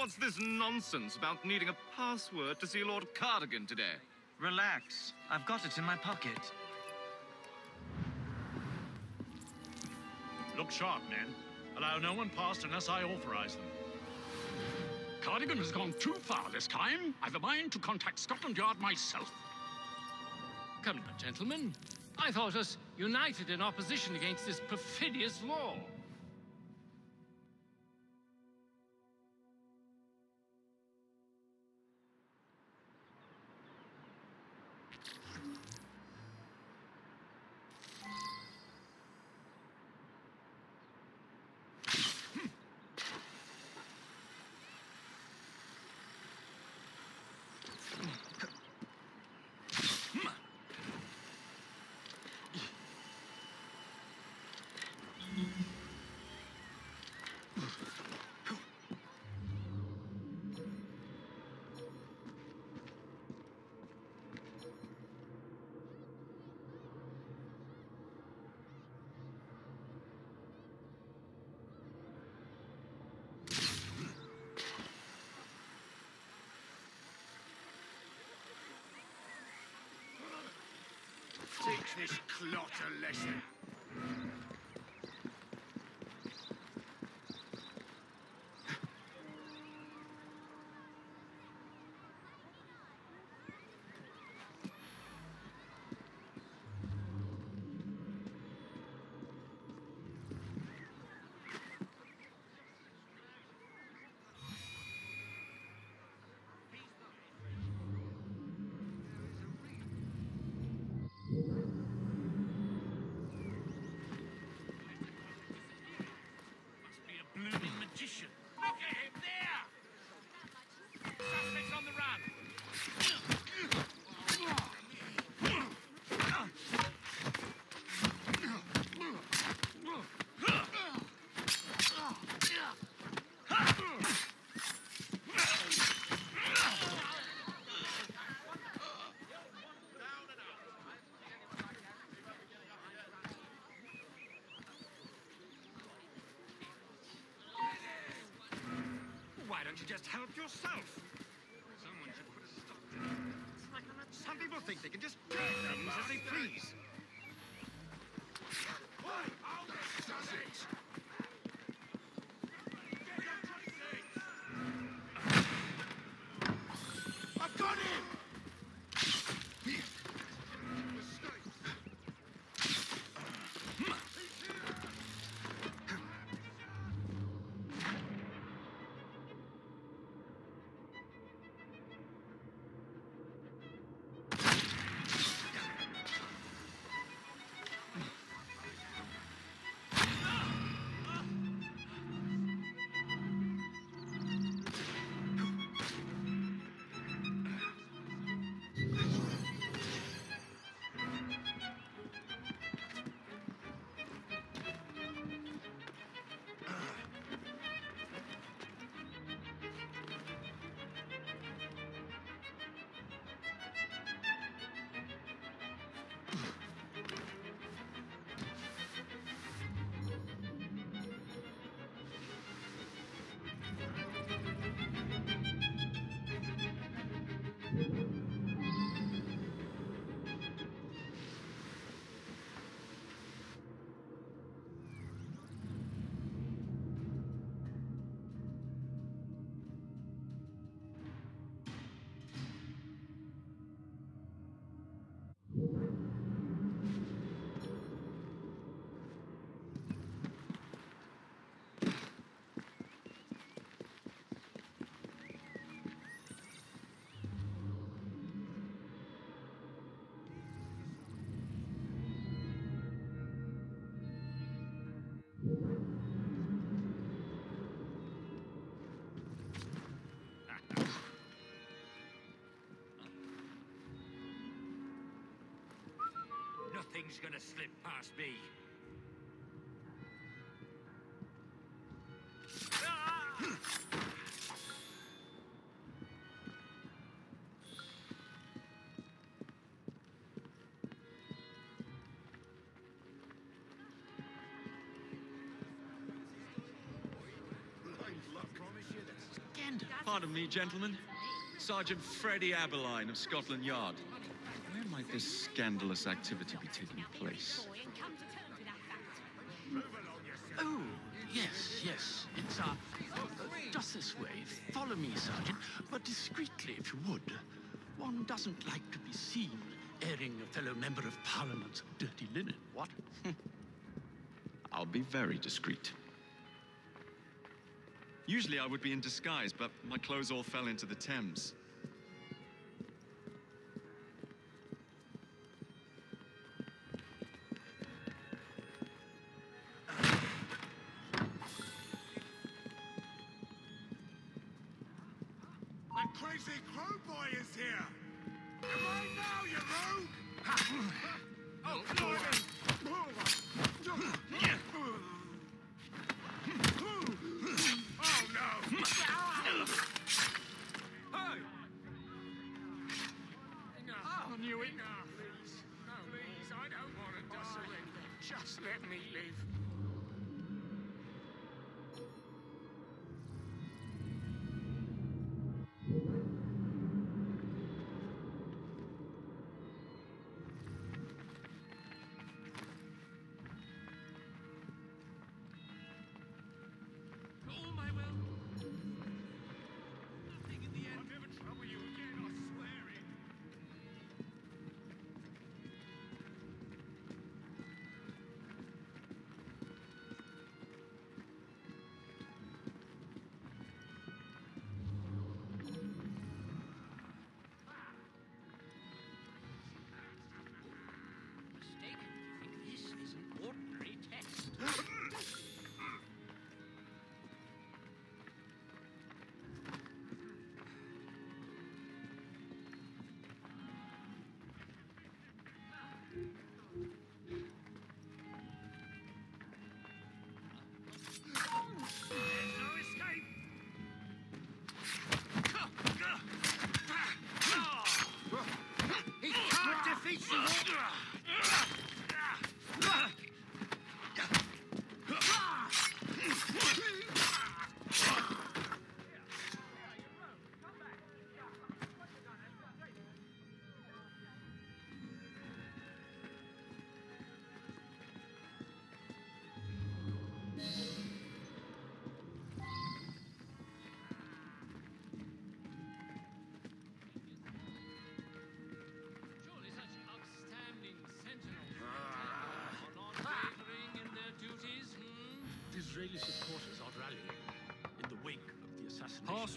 What's this nonsense about needing a password to see Lord Cardigan today? Relax. I've got it in my pocket. Look sharp, men. Allow no one past unless I authorize them. Cardigan has gone too far this time. I've a mind to contact Scotland Yard myself. Come now, gentlemen. I thought us united in opposition against this perfidious law. This clot a lesson. Must be a blooming magician. Look at him there! Suspects on the run. Why just help yourself? Someone should put a stop to like some people think they can just things as they please. Nothing's gonna slip past me. Pardon me, gentlemen. Sergeant Freddie Abberline of Scotland Yard. This scandalous activity be taking place? Oh, yes, yes. It's, uh, just this way. Follow me, Sergeant, but discreetly, if you would. One doesn't like to be seen airing a fellow member of Parliament's dirty linen, what? I'll be very discreet. Usually I would be in disguise, but my clothes all fell into the Thames. Just let me live.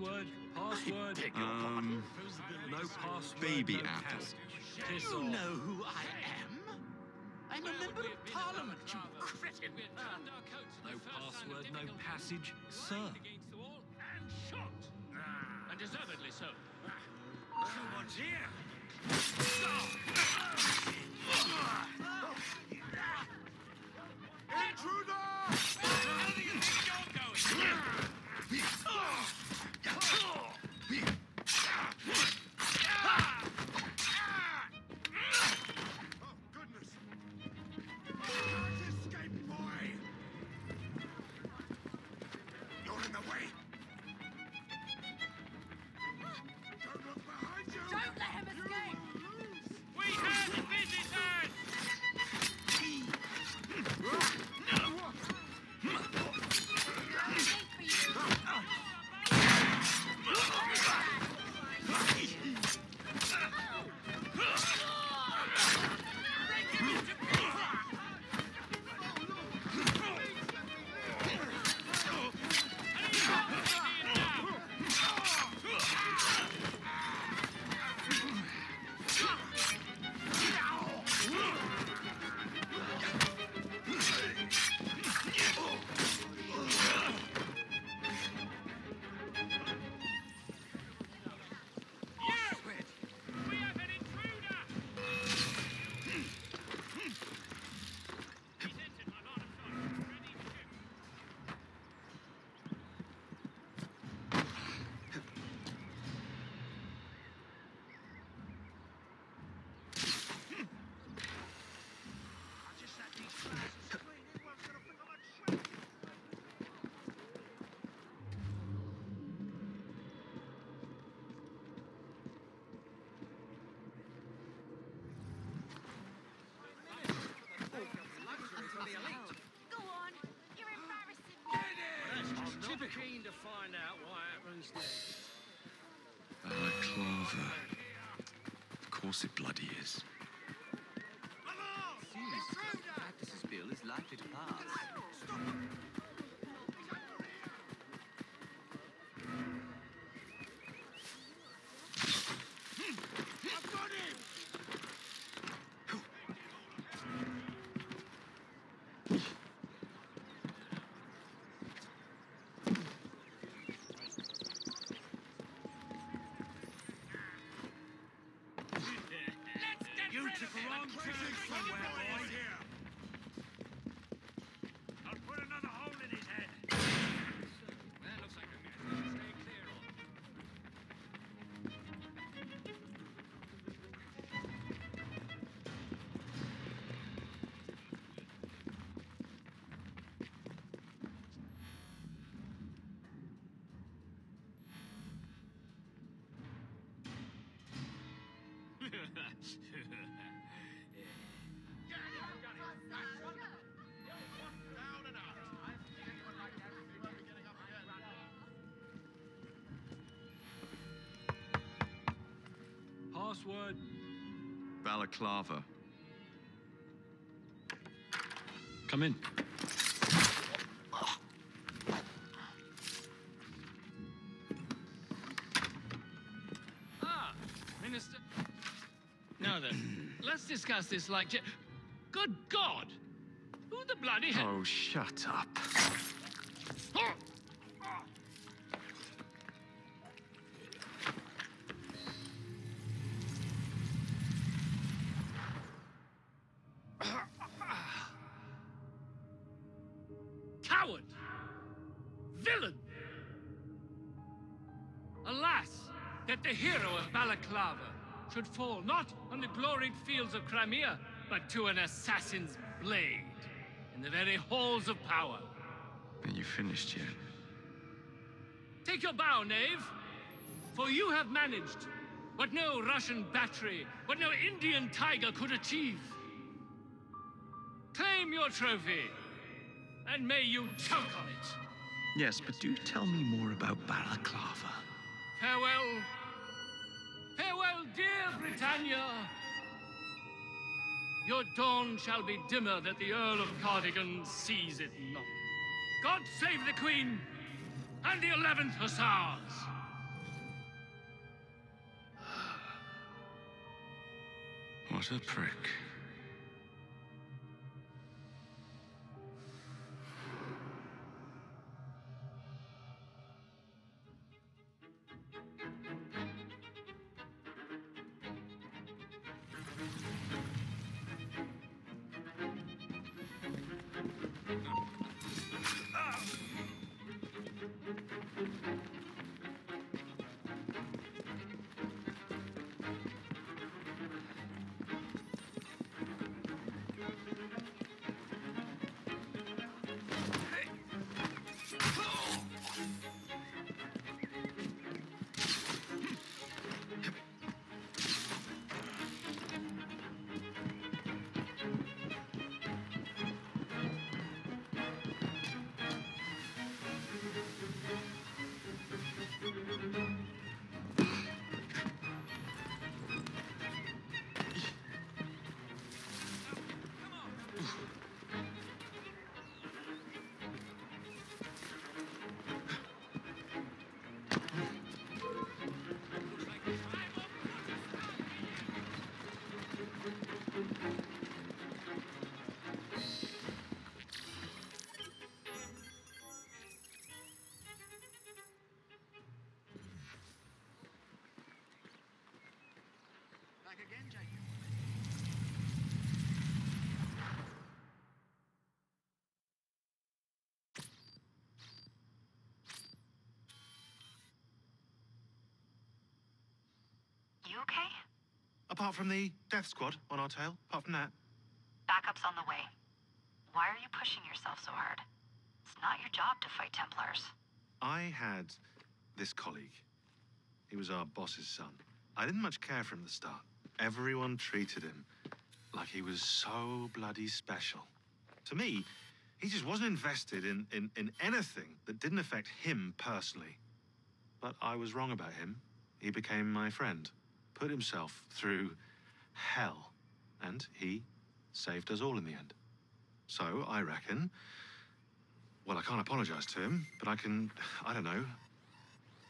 Assassination. Password, password. Beg your Um, pardon. No password. Baby no apple. passage. Do Piss you off. know who I am? I'm a member of Parliament, you cretin. No password, no passage, sir. Against the wall and shot. And deservedly so. Someone's here! Intruder! Where do you think you're going? Keen to find out what happens next. Balaclava. Of course it bloody is. Practice's bill is likely to pass. You took a wrong turn somewhere, boy. I'll put another hole in his head. That looks like a mission stay clear of. Password. Balaclava. Come in. Ah, Minister. Now then, let's discuss this like. Good God! Who the bloody hell? Oh, shut up. Balaclava should fall not on the gloried fields of Crimea, but to an assassin's blade in the very halls of power. Are you finished yet? Take your bow, knave, for you have managed what no Russian battery, what no Indian tiger could achieve. Claim your trophy, and may you choke on it. Yes, but do tell me more about Balaclava. Farewell. Farewell, dear Britannia. Your dawn shall be dimmer that the Earl of Cardigan sees it not. God save the Queen and the 11th Hussars. What a prick. You okay? Apart from the death squad on our tail, apart from that. Backup's on the way. Why are you pushing yourself so hard? It's not your job to fight Templars. I had this colleague. He was our boss's son. I didn't much care for him at the start. Everyone treated him like he was so bloody special. To me, He just wasn't invested in, in, in anything that didn't affect him personally. But I was wrong about him. He became my friend, put himself through hell, and he saved us all in the end. So I reckon. Well, I can't apologize to him, but I can. I don't know.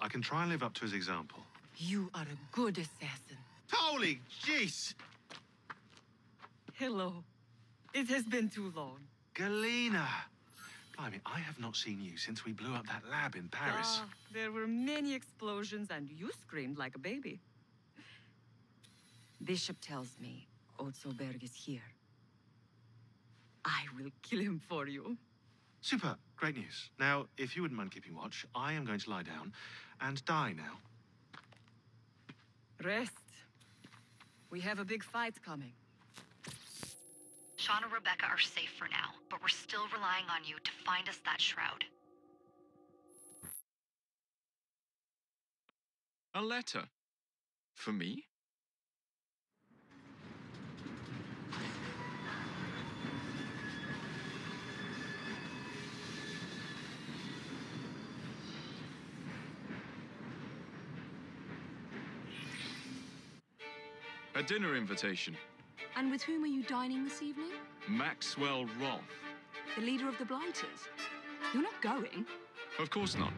I can try and live up to his example. You are a good assassin. Holy jeez! Hello. It has been too long. Galina! Blimey, I have not seen you since we blew up that lab in Paris. Ah, there were many explosions, and you screamed like a baby. Bishop tells me Otso Berg is here. I will kill him for you. Super, great news. Now, if you wouldn't mind keeping watch, I am going to lie down and die now. Rest. We have a big fight coming. Shaun and Rebecca are safe for now, but we're still relying on you to find us that shroud. A letter? For me? A dinner invitation. And with whom are you dining this evening? Maxwell Roth. The leader of the Blighters. You're not going. Of course not.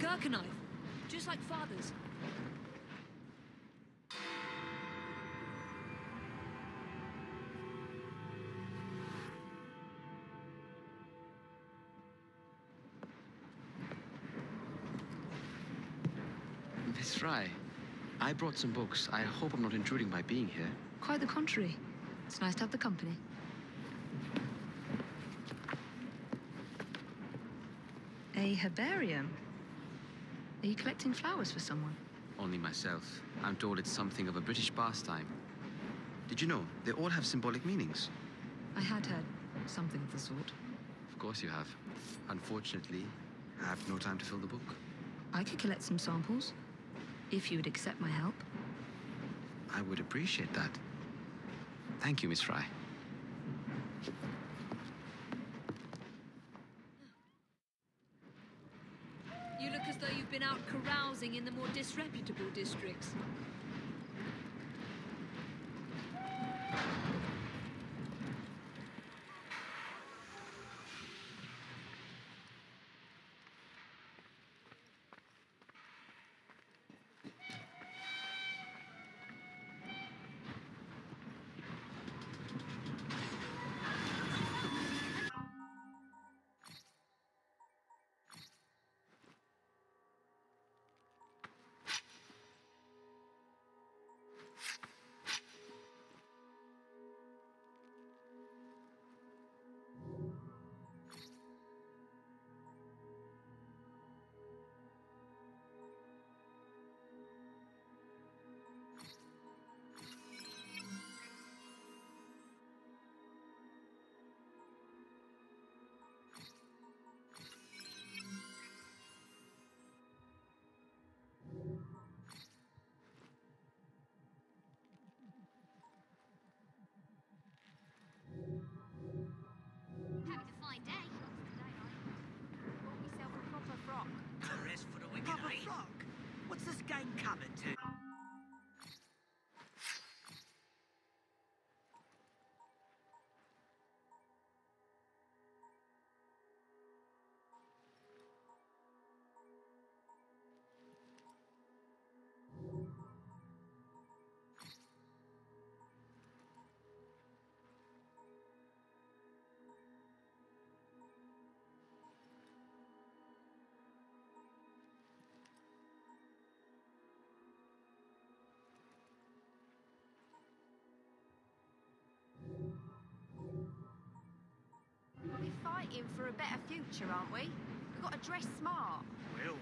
Gurkha knife. Just like father's. Miss Frye, I brought some books. I hope I'm not intruding by being here. Quite the contrary. It's nice to have the company. A herbarium? Are you collecting flowers for someone? Only myself. I'm told it's something of a British pastime. Did you know? They all have symbolic meanings. I had heard something of the sort. Of course you have. Unfortunately, I have no time to fill the book. I could collect some samples, if you would accept my help. I would appreciate that. Thank you, Miss Frye. You look as though you've been out carousing in the more disreputable districts. Coming to? Fighting for a better future, aren't we? We've got to dress smart. Well,